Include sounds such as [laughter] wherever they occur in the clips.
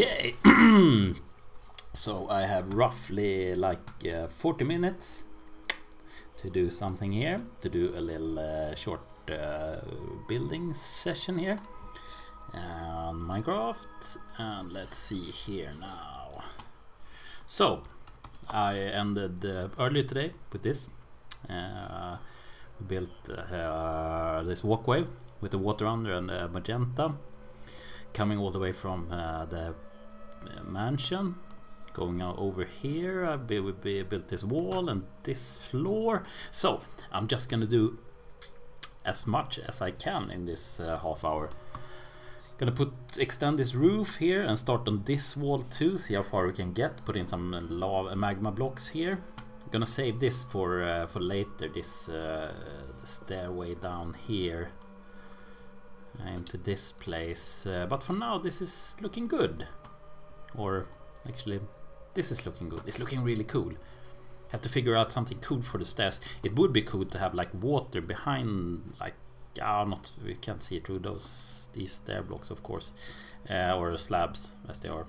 Okay, [clears throat] so I have roughly like uh, 40 minutes to do something here, to do a little uh, short uh, building session here on Minecraft. And let's see here now. So, I ended uh, earlier today with this. Uh, we built uh, this walkway with the water under and magenta coming all the way from uh, the uh, mansion going out over here I built this wall and this floor so I'm just gonna do as much as I can in this uh, half hour gonna put extend this roof here and start on this wall too see how far we can get put in some lava magma blocks here gonna save this for uh, for later this uh, stairway down here into this place. Uh, but for now this is looking good. Or actually this is looking good. It's looking really cool. Have to figure out something cool for the stairs. It would be cool to have like water behind like ah not we can't see through those these stair blocks of course. Uh, or slabs as they are.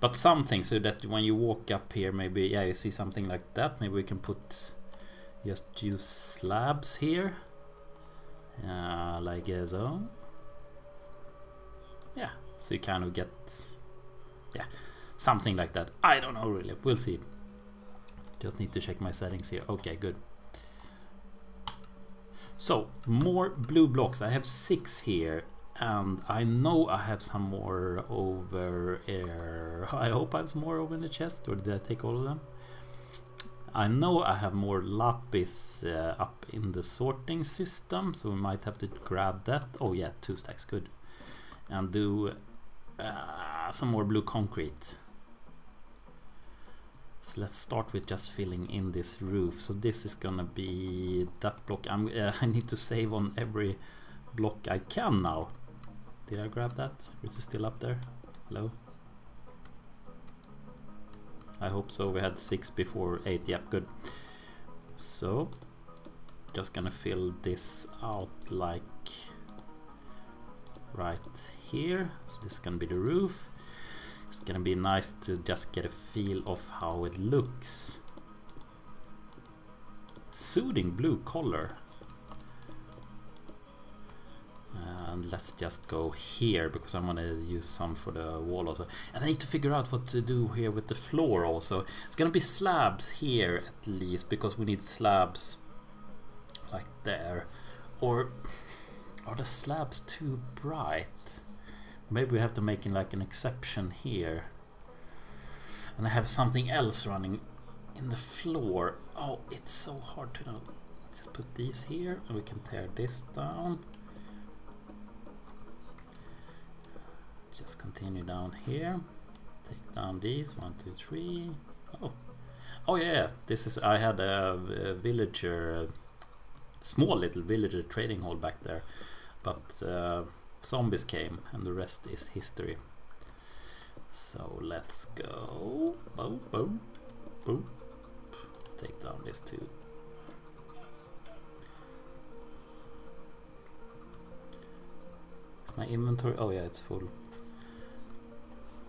But something so that when you walk up here maybe yeah you see something like that. Maybe we can put just use slabs here uh, like so. Yeah, so you kind of get, yeah, something like that. I don't know really, we'll see. Just need to check my settings here. Okay, good. So, more blue blocks. I have six here and I know I have some more over here. [laughs] I hope I have some more over in the chest or did I take all of them? I know I have more lapis uh, up in the sorting system, so we might have to grab that. Oh yeah, two stacks, good. And do uh, some more blue concrete. So let's start with just filling in this roof. So this is gonna be that block. I'm, uh, [laughs] I need to save on every block I can now. Did I grab that? Is it still up there? Hello? I hope so. We had six before eight. Yep, good. So, just gonna fill this out like right here. So this is gonna be the roof. It's gonna be nice to just get a feel of how it looks. Soothing blue color and let's just go here because I'm gonna use some for the wall also and I need to figure out what to do here with the floor also it's gonna be slabs here at least because we need slabs like there or are the slabs too bright? Maybe we have to make like an exception here. And I have something else running in the floor. Oh it's so hard to know. Let's just put these here and we can tear this down. Just continue down here. Take down these one two three. Oh. Oh yeah this is I had a, a villager small little villager trading hall back there but uh, zombies came and the rest is history. So let's go. Boom boom boom. Take down this too my inventory oh yeah it's full.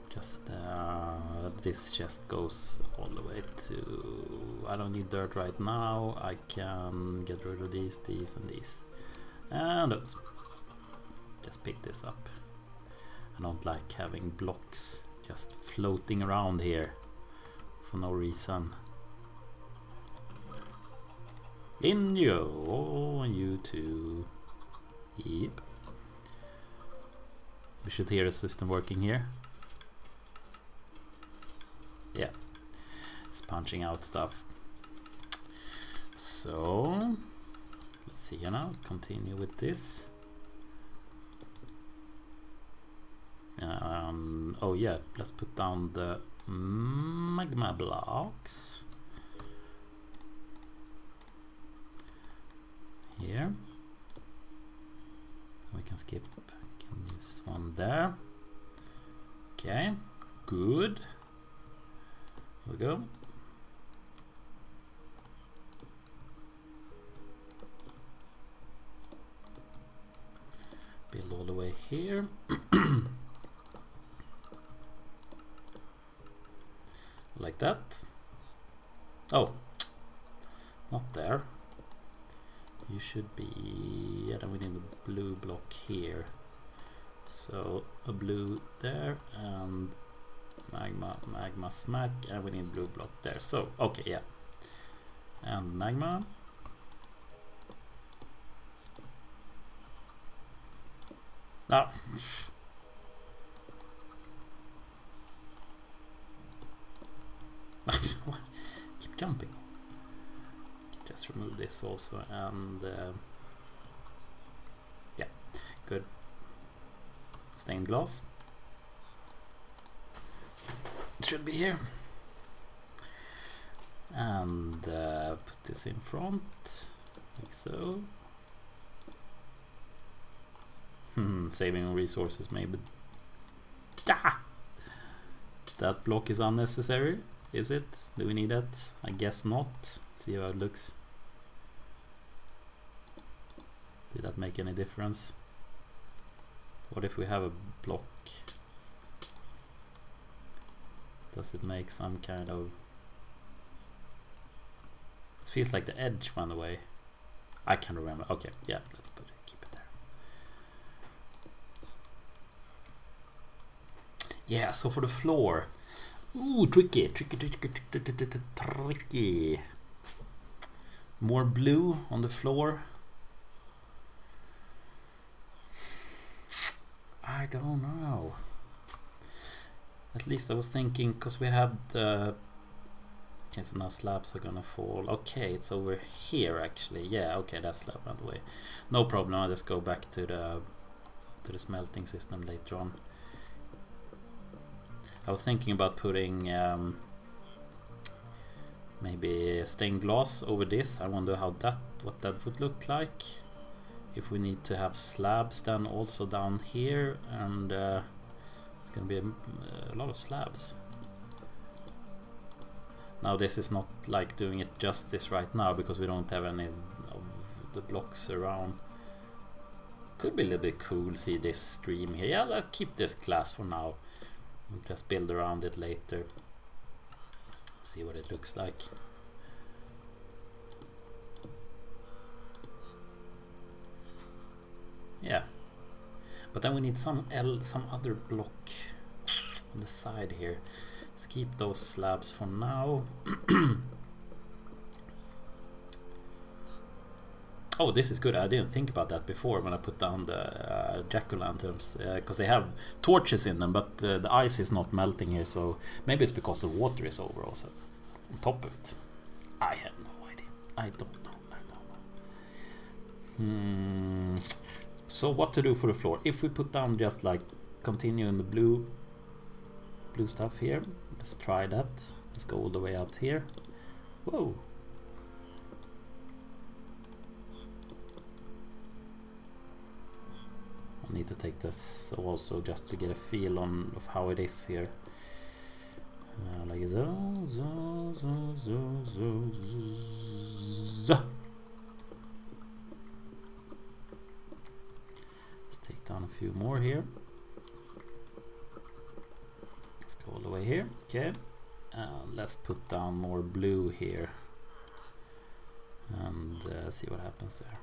Just uh, this chest goes all the way to I don't need dirt right now. I can get rid of these these and these. And those just pick this up. I don't like having blocks just floating around here for no reason. In you oh you too yep. We should hear the system working here. Yeah. It's punching out stuff. So let's see here now. Continue with this um, oh yeah let's put down the magma blocks. Here. We can skip. Can use one there. Okay good. Here we go. Build all the way here. [clears throat] that. Oh, not there. You should be, yeah, then we need a blue block here. So a blue there and magma, magma smack, and we need blue block there. So, okay, yeah. And magma. Ah. [laughs] Keep jumping. Just remove this also and uh, yeah, good. Stained glass. should be here. And uh, put this in front, like so. Hmm, saving resources maybe. Ah! That block is unnecessary, is it? Do we need that? I guess not. See how it looks. Did that make any difference? What if we have a block? Does it make some kind of... It feels like the edge went away. I can't remember. Okay, yeah, let's put it, keep it there. Yeah, so for the floor. Ooh, tricky, tricky, tricky, tricky, tricky. More blue on the floor. I don't know. At least I was thinking, because we have the... Okay, so now slabs are gonna fall. Okay, it's over here actually. Yeah, okay, that slab went away. No problem, I'll just go back to the to the smelting system later on. I was thinking about putting um, maybe stained glass over this. I wonder how that what that would look like. If we need to have slabs then also down here and uh, it's gonna be a, a lot of slabs. Now this is not like doing it justice right now because we don't have any of the blocks around. Could be a little bit cool see this stream here. Yeah, let's keep this class for now. Just build around it later. See what it looks like. Yeah. But then we need some L, some other block on the side here. Let's keep those slabs for now. [clears throat] oh, this is good. I didn't think about that before when I put down the uh, jack-o'-lanterns because uh, they have torches in them, but uh, the ice is not melting here, so maybe it's because the water is over also on top of it. I have no idea. I don't know. I don't know. Hmm. So what to do for the floor? If we put down just like continue in the blue blue stuff here, let's try that. Let's go all the way out here. Whoa. I need to take this also just to get a feel on of how it is here. Uh, like so, so, so, so, so, so. down a few more here. Let's go all the way here. Okay. Uh, let's put down more blue here. And uh, see what happens there.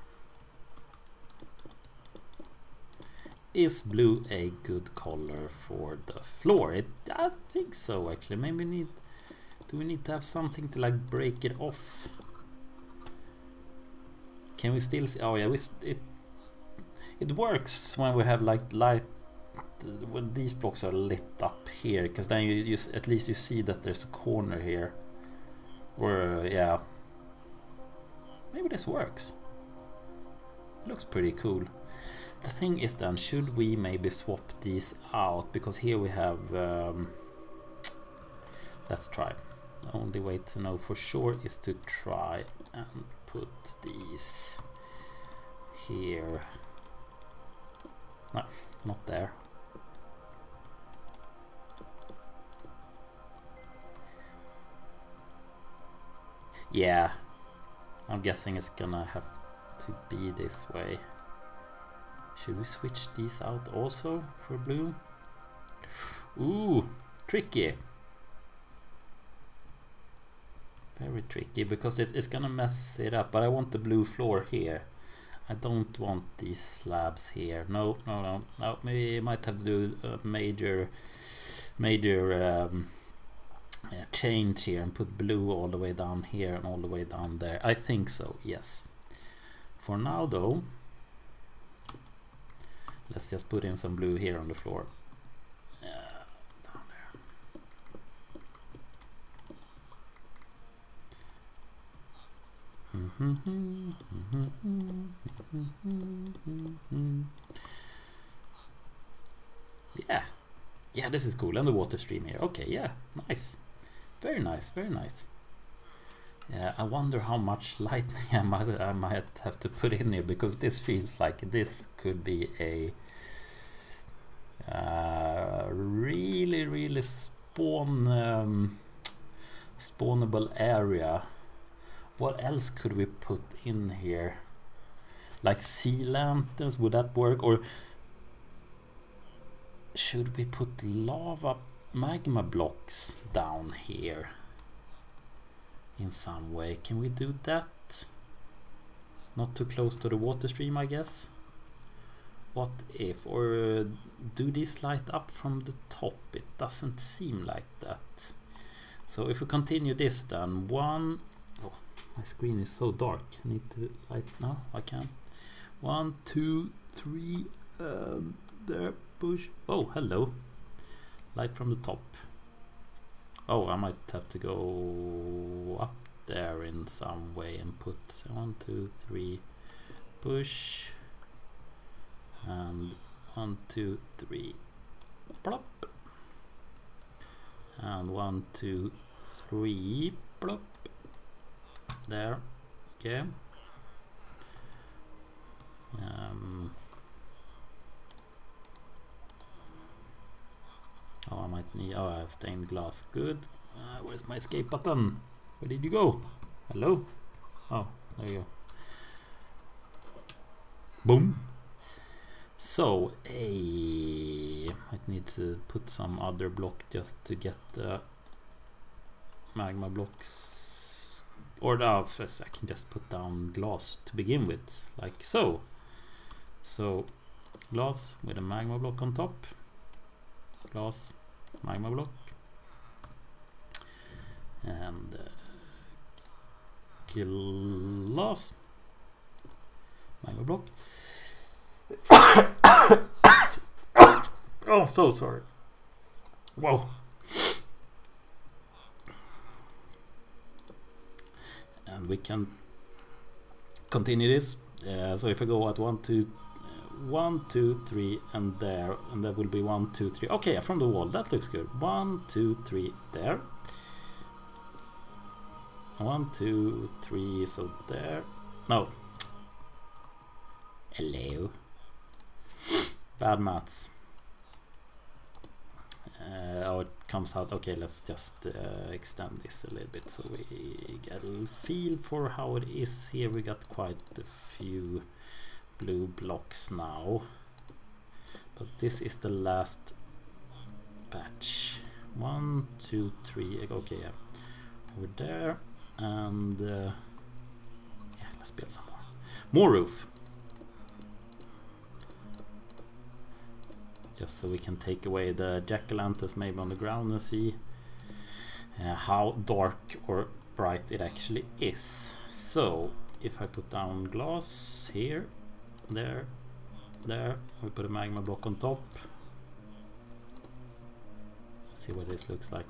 Is blue a good color for the floor? It, I think so actually. Maybe we need... Do we need to have something to like break it off? Can we still see? Oh yeah, we it it works when we have like light when these blocks are lit up here because then you, you at least you see that there's a corner here or uh, yeah maybe this works it looks pretty cool the thing is then should we maybe swap these out because here we have um, let's try the only way to know for sure is to try and put these here no, not there. Yeah, I'm guessing it's gonna have to be this way. Should we switch these out also for blue? Ooh, tricky. Very tricky because it, it's gonna mess it up. But I want the blue floor here. I don't want these slabs here. No, no, no, no. Maybe I might have to do a major, major um, yeah, change here and put blue all the way down here and all the way down there. I think so. Yes. For now, though, let's just put in some blue here on the floor. yeah. Yeah, this is cool. And the water stream here. Okay, yeah. Nice. Very nice, very nice. Yeah, I wonder how much lightning [laughs] I might, I might have to put in here because this feels like this could be a uh, really, really spawn um, spawnable area what else could we put in here? Like sea lanterns, would that work? Or should we put lava magma blocks down here? In some way, can we do that? Not too close to the water stream, I guess. What if? Or uh, do these light up from the top? It doesn't seem like that. So if we continue this then, one, my screen is so dark. I need to light now. I can. One, two, three. Um, there, push. Oh, hello. Light from the top. Oh, I might have to go up there in some way and put one, two, three, push, and one, two, three, plop, and one, two, three, plop, there okay um, oh oh stained glass. Good. Uh, where's my escape button? Where did you go? Hello? Oh there you go. Boom. So I need to put some other block just to get the magma blocks. Or uh, I can just put down glass to begin with, like so. So glass with a magma block on top, glass, magma block, and uh, glass, magma block. [coughs] oh, so sorry. Whoa. and we can continue this. Uh, so if I go at one, two, uh, one, two, three, and there, and that will be one, two, three. Okay, from the wall, that looks good. One, two, three, there. One, two, three, so there. No. Hello. Bad maths. Uh, oh, it comes out. Okay, let's just uh, extend this a little bit so we get a feel for how it is here. We got quite a few blue blocks now. But this is the last batch. One, two, three. Okay, yeah. Over there. And uh, yeah, let's build some more. More roof. just so we can take away the jack-o'-lanterns maybe on the ground and see uh, how dark or bright it actually is. So if I put down glass here, there, there, we put a magma block on top. See what this looks like.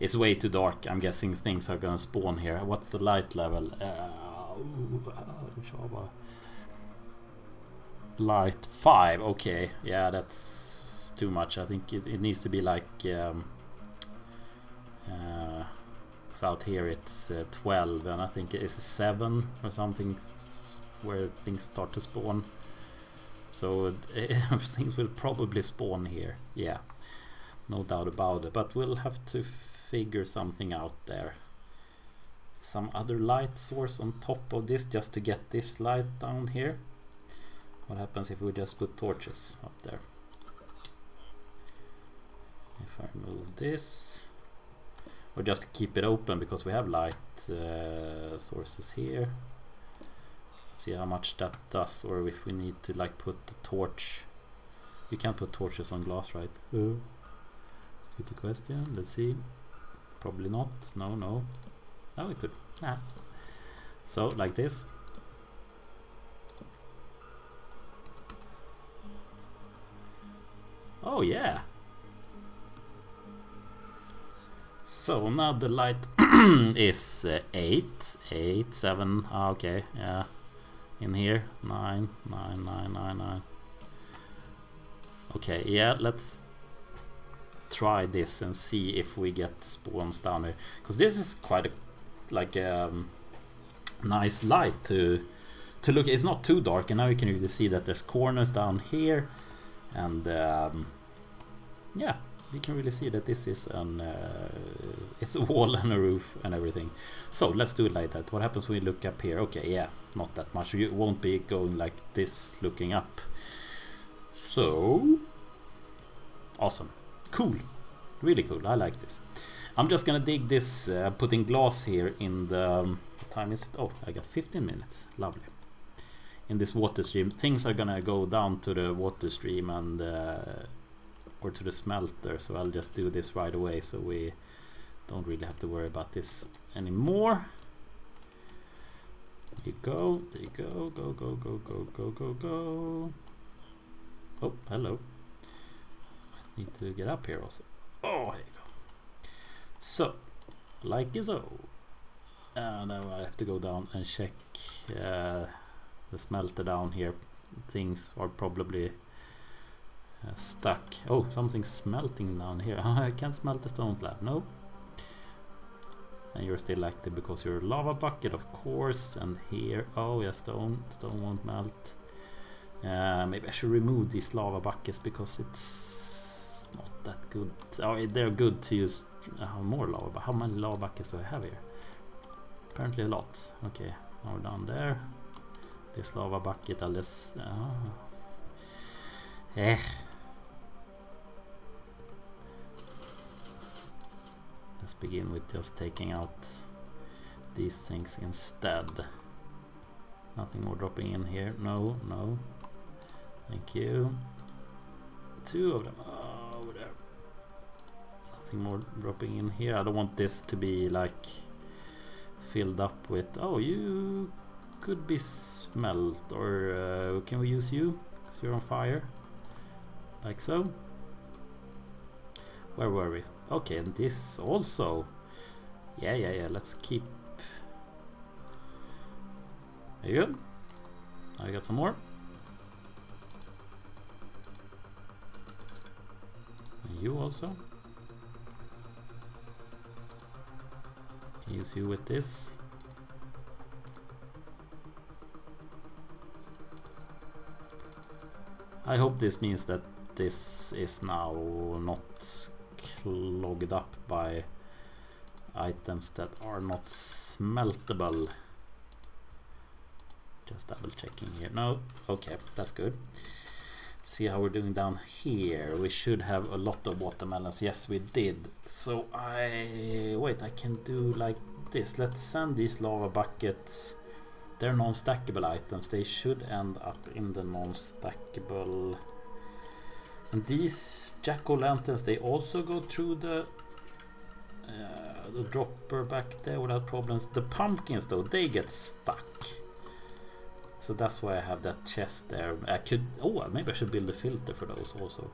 It's way too dark. I'm guessing things are gonna spawn here. What's the light level? Uh, light 5 okay yeah that's too much I think it, it needs to be like um, uh, out here it's uh, 12 and I think it's 7 or something where things start to spawn. So [laughs] things will probably spawn here yeah. No doubt about it but we'll have to figure something out there. Some other light source on top of this just to get this light down here. What happens if we just put torches up there? If I move this, or just keep it open because we have light uh, sources here. See how much that does or if we need to like put the torch. You can't put torches on glass right? Mm. stupid question. Let's see. Probably not. No no. No we could. Ah. so like this. Oh yeah so now the light [clears throat] is uh, 8 8 7 ah, okay yeah. In here 9 9 9 9 9 okay yeah let's try this and see if we get spawns down here. Because this is quite a like a um, nice light to to look. It's not too dark and now you can really see that there's corners down here. And um, yeah you can really see that this is an uh, it's a wall and a roof and everything. So let's do it like that. What happens when you look up here? Okay yeah not that much. You won't be going like this looking up. So awesome. Cool. Really cool. I like this. I'm just gonna dig this uh, putting glass here in the um, what time is it? Oh i got 15 minutes. Lovely. In this water stream things are gonna go down to the water stream and uh, or to the smelter so I'll just do this right away so we don't really have to worry about this anymore. There you go there you go go go go go go go go. Oh hello. I need to get up here also. Oh there you go. So like so uh, now I have to go down and check uh, the smelter down here. Things are probably uh, stuck. Oh, something's smelting down here. [laughs] I can't smelt the stone slab. No. And you're still active because you're lava bucket, of course. And here, oh yeah, stone. Stone won't melt. Uh, maybe I should remove these lava buckets because it's not that good. Oh, they're good to use uh, more lava. But how many lava buckets do I have here? Apparently a lot. Okay, now we're down there. This lava bucket, I'll just... Uh, eh. Let's begin with just taking out these things instead. Nothing more dropping in here. No, no. Thank you. Two of them. Oh, over there. Nothing more dropping in here. I don't want this to be like filled up with... Oh, you could be smelt. Or uh, can we use you? Because you're on fire. Like so. Where were we? Okay, and this also. Yeah, yeah, yeah. Let's keep. There you go. I got some more. And you also. Can use you with this. I hope this means that this is now not clogged up by items that are not smeltable. Just double checking here. No, okay, that's good. See how we're doing down here. We should have a lot of watermelons. Yes, we did. So I wait. I can do like this. Let's send these lava buckets. They're non-stackable items. They should end up in the non-stackable. And these jack-o'-lanterns, they also go through the uh, the dropper back there without problems. The pumpkins though, they get stuck. So that's why I have that chest there. I could, oh, maybe I should build a filter for those also.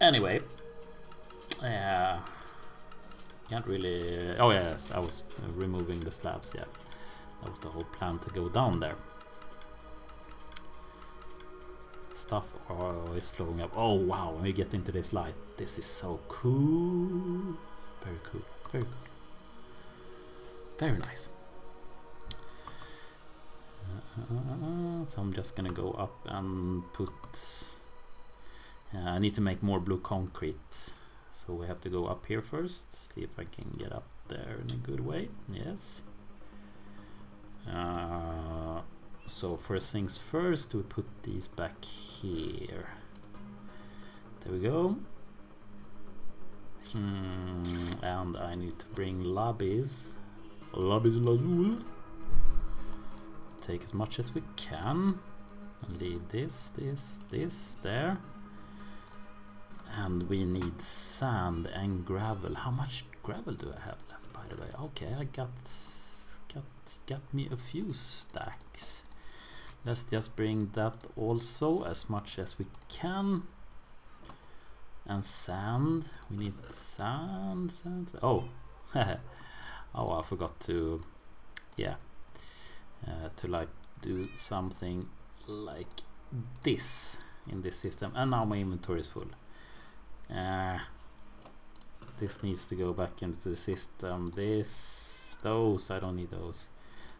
Anyway, uh, can't really. Oh yes, I was removing the slabs. Yeah, that was the whole plan to go down there. Stuff oh, is flowing up. Oh wow! When we get into this light, this is so cool. Very cool. Very cool. Very nice. Uh, so I'm just gonna go up and put. Uh, I need to make more blue concrete. So we have to go up here first. See if I can get up there in a good way. Yes. Uh, so first things first, we put these back here. There we go. Hmm, and I need to bring lapis. Lapis Lazuli. Take as much as we can. And this, this, this there. And we need sand and gravel. How much gravel do I have left by the way? Okay, I got got got me a few stacks. Let's just bring that also as much as we can. And sand. We need sand, sand. sand. Oh, [laughs] oh, I forgot to, yeah, uh, to like do something like this in this system. And now my inventory is full. Uh, this needs to go back into the system. This, those, I don't need those.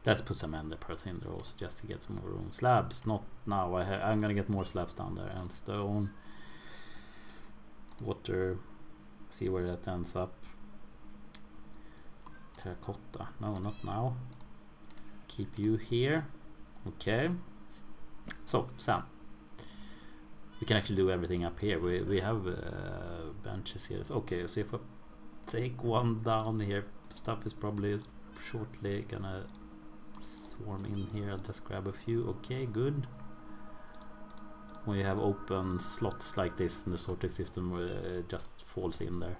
Let's put some ender pearls in there also just to get some more room. Slabs, not now. I I'm gonna get more slabs down there and stone, water. See where that ends up. Terracotta. No, not now. Keep you here. Okay. So Sam, we can actually do everything up here. We we have uh, benches here. Okay, so if I take one down here, stuff is probably shortly gonna swarm in here. I'll just grab a few. Okay, good. You have open slots like this in the sorting system, uh, just falls in there.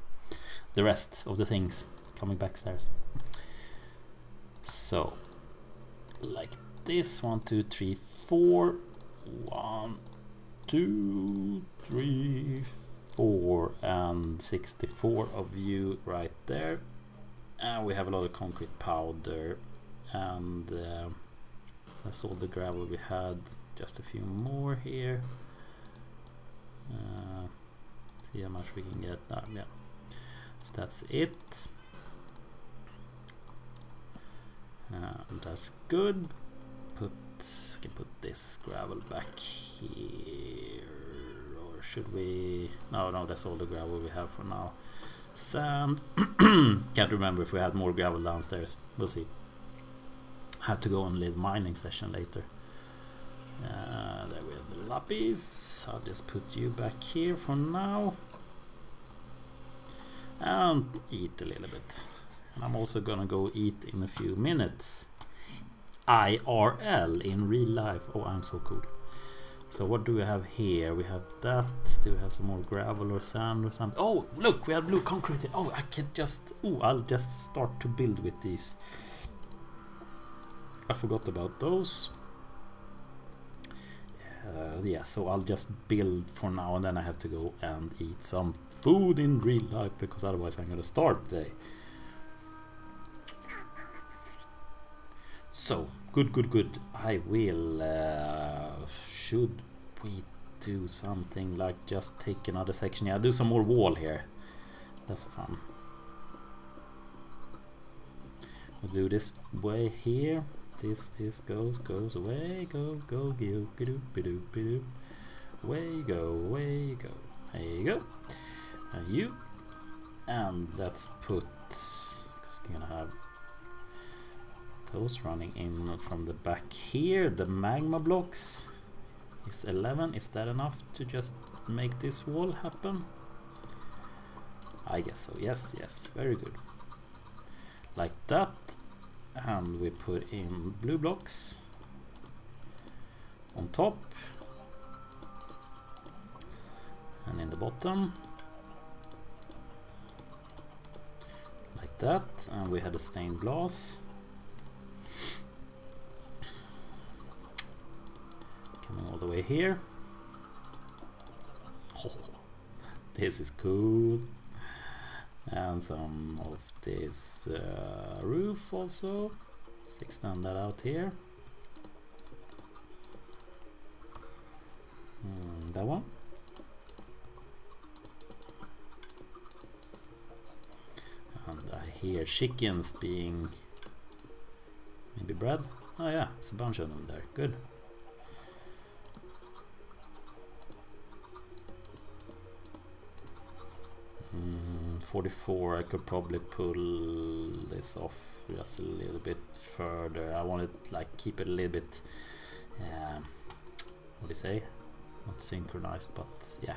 The rest of the things coming backstairs. So, like this, one, two, three, four, one, two, three, four, and 64 of you right there. And we have a lot of concrete powder and uh, that's all the gravel we had. Just a few more here. Uh, see how much we can get. Now yeah. So that's it. And that's good. Put we can put this gravel back here. Or should we? No no that's all the gravel we have for now. Sand. [coughs] Can't remember if we had more gravel downstairs. We'll see have to go on a little mining session later. Uh, there we have the lapis. I'll just put you back here for now. And eat a little bit. And I'm also gonna go eat in a few minutes. IRL in real life. Oh, I'm so cool. So what do we have here? We have that. Do we have some more gravel or sand or something? Oh, look, we have blue concrete. Oh, I can just... Oh, I'll just start to build with these. I forgot about those. Uh, yeah, so I'll just build for now and then I have to go and eat some food in real life because otherwise I'm gonna starve today. So, good, good, good. I will... Uh, should we do something like just take another section? Yeah, do some more wall here. That's fun. We'll do this way here this this goes goes away go go go doop doop doop away go away go there you go. And you and let's put because we're gonna have those running in from the back here. The magma blocks is 11 is that enough to just make this wall happen? I guess so. Yes yes. Very good. Like that and we put in blue blocks. On top. And in the bottom. Like that. And we had a stained glass. Coming all the way here. Oh, [laughs] this is cool and some of this uh, roof also. Let's extend that out here. Mm, that one. And I hear chickens being maybe bred. Oh yeah it's a bunch of them there. Good 44 I could probably pull this off just a little bit further I want to like keep it a little bit um, what do you say not synchronized but yeah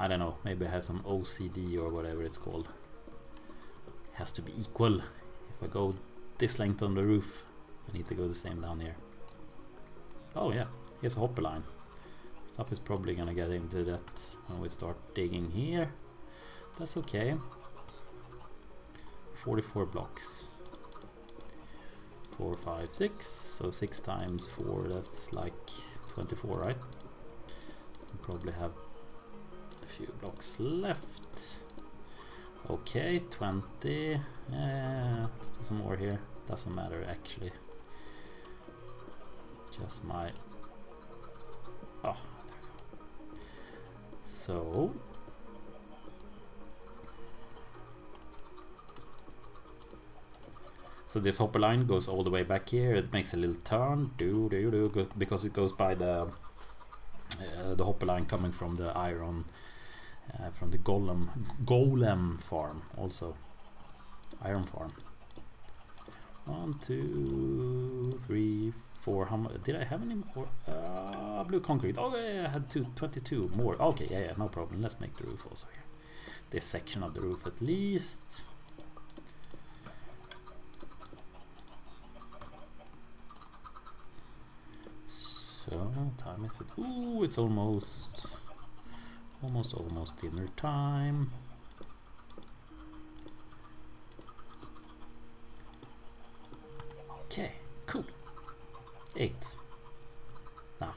I don't know, maybe I have some OCD or whatever it's called. It has to be equal. If I go this length on the roof, I need to go the same down here. Oh yeah, here's a hopper line. Stuff is probably gonna get into that when we start digging here. That's okay. 44 blocks. 4, 5, 6. So 6 times 4, that's like 24, right? probably have a few blocks left. Okay, 20. Yeah, let's do some more here. Doesn't matter actually. Just my... Oh, there we go. So... So this hopper line goes all the way back here. It makes a little turn, do do do, because it goes by the uh, the hopper line coming from the iron uh, from the golem golem farm also iron farm. One, two, three, four. How much did I have any more? Uh, blue concrete. Oh yeah, I had two, 22 more. Okay, yeah, yeah, no problem. Let's make the roof also here. This section of the roof at least. So, time is it? Ooh, it's almost, almost, almost dinner time. Okay, cool. Eight. Now,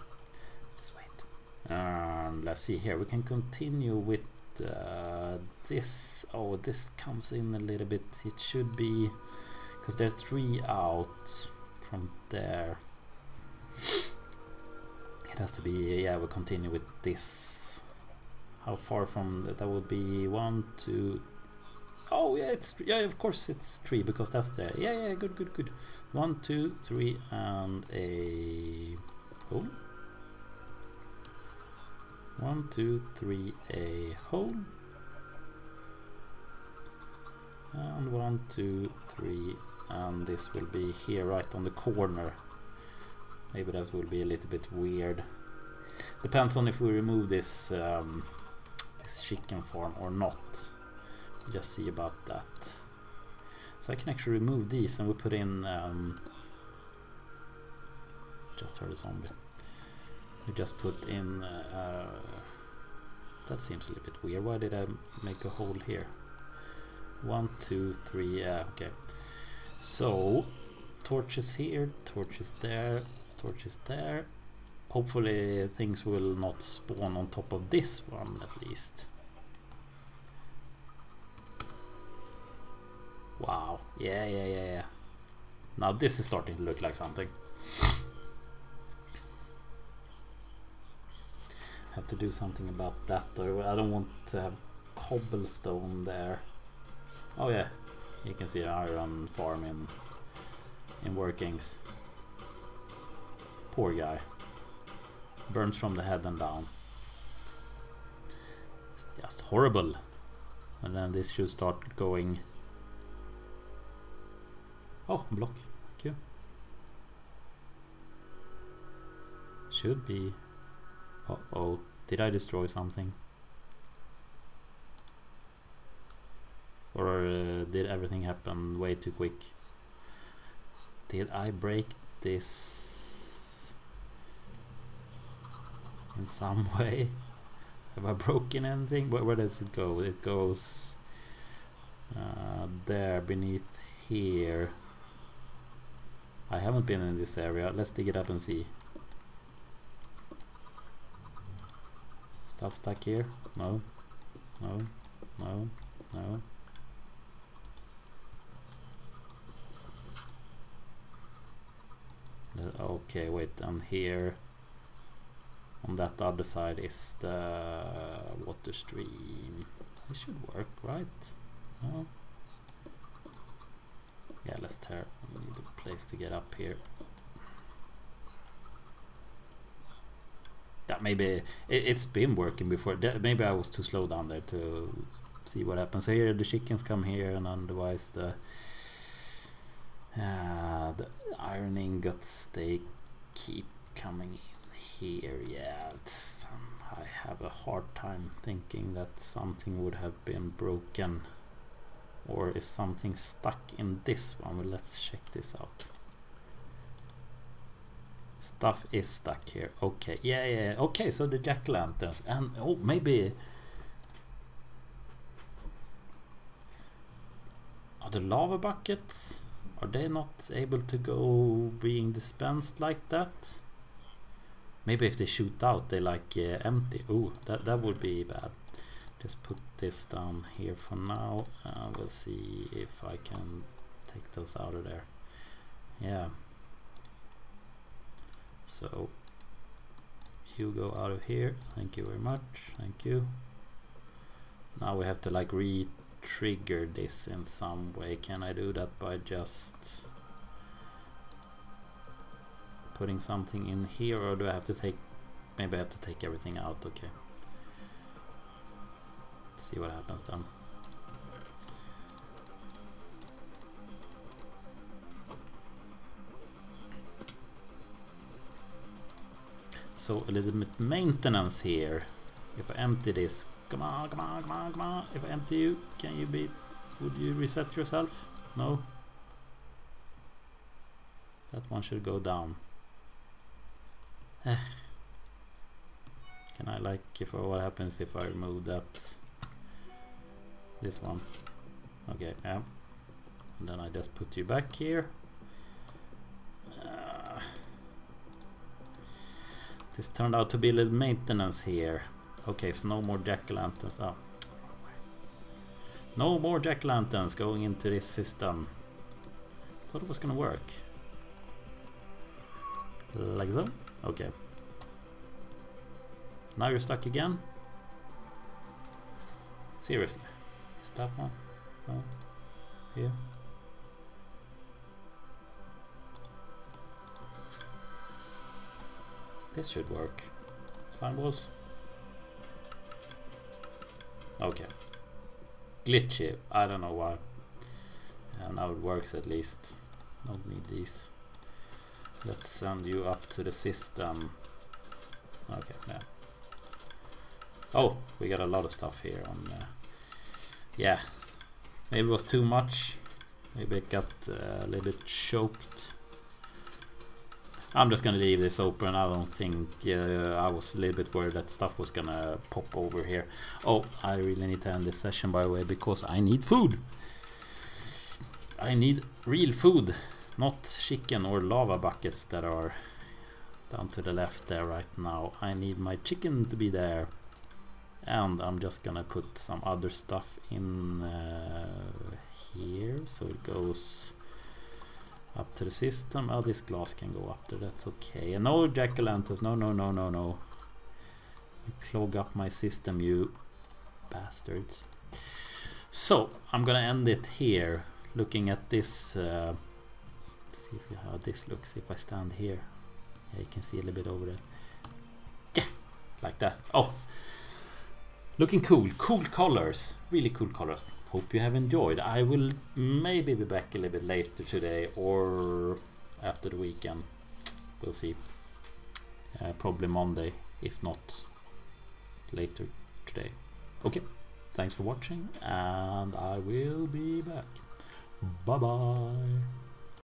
let's wait. And let's see here. We can continue with uh, this. Oh, this comes in a little bit. It should be because there's three out from there. It has to be. Yeah, we'll continue with this. How far from that? That would be one, two, Oh yeah, it's yeah. Of course, it's three because that's there. Yeah, yeah. Good, good, good. One, two, three, and a hole. One, two, three, a hole. And one, two, three, and this will be here right on the corner. Maybe that will be a little bit weird. Depends on if we remove this um, this chicken farm or not We'll just see about that. So I can actually remove these and we put in um, just heard a zombie. We just put in uh, that seems a little bit weird. Why did I make a hole here? One, two, three, yeah, okay. So torches here, torches there, torches there. Hopefully things will not spawn on top of this one at least. Wow. Yeah, yeah, yeah, yeah. Now this is starting to look like something. [laughs] Have to do something about that though. I don't want to have cobblestone there. Oh yeah, you can see iron farm in, in workings. Poor guy. Burns from the head and down. It's just horrible. And then this should start going Oh, block. Thank you. Should be. Uh oh. Did I destroy something? Or uh, did everything happen way too quick? Did I break this in some [laughs] way? Have I broken anything? Where, where does it go? It goes uh, there beneath here. I haven't been in this area. Let's dig it up and see. Stuff stuck here? No. No. No. No. Uh, okay, wait, I'm here on that other side is the water stream. It should work, right? No? Yeah, let's tear. We need a place to get up here. That maybe it, has been working before. That, maybe I was too slow down there to see what happens. So here the chickens come here, and otherwise the uh, the iron ingots they keep coming in here. Yeah, um, I have a hard time thinking that something would have been broken or is something stuck in this one. Well let's check this out. Stuff is stuck here. Okay yeah yeah. Okay so the jack-o'-lanterns. And oh maybe are the lava buckets are they not able to go being dispensed like that maybe if they shoot out they like uh, empty. Oh that that would be bad. Just put this down here for now uh, we'll see if I can take those out of there. Yeah. So you go out of here. Thank you very much. Thank you. Now we have to like re-trigger this in some way. Can I do that by just putting something in here or do I have to take maybe I have to take everything out okay Let's see what happens then So a little bit maintenance here. If I empty this, come on, come on, come on, come on. If I empty you, can you be, would you reset yourself? No? That one should go down. Eh. can I like, if uh, what happens if I remove that, this one? Okay, yeah. And then I just put you back here. Uh, this turned out to be a little maintenance here. Okay, so no more jack-o'-lanterns. Oh. Ah. No more jack-o'-lanterns going into this system. Thought it was gonna work. Like so? Okay. Now you're stuck again? Seriously? Stop one? No? Here? This should work. Slime balls. Okay. Glitchy. I don't know why. Now it works at least. Don't need these. Let's send you up to the system. Okay, yeah. Oh, we got a lot of stuff here on. Uh, yeah, maybe it was too much. Maybe it got uh, a little bit choked. I'm just gonna leave this open. I don't think uh, I was a little bit worried that stuff was gonna pop over here. Oh, I really need to end this session by the way because I need food. I need real food, not chicken or lava buckets that are down to the left there right now. I need my chicken to be there. And I'm just gonna put some other stuff in uh, here so it goes up to the system. Oh, this glass can go up there. That's okay. And no jack-o'-lanterns. No, no, no, no, no. You clog up my system, you bastards. So, I'm gonna end it here. Looking at this. Uh, see if how this looks if I stand here. Yeah, you can see a little bit over there. Yeah, like that. Oh, looking cool. Cool colors. Really cool colors hope you have enjoyed. I will maybe be back a little bit later today or after the weekend. We'll see. Uh, probably Monday, if not later today. Okay, thanks for watching and I will be back. Bye bye.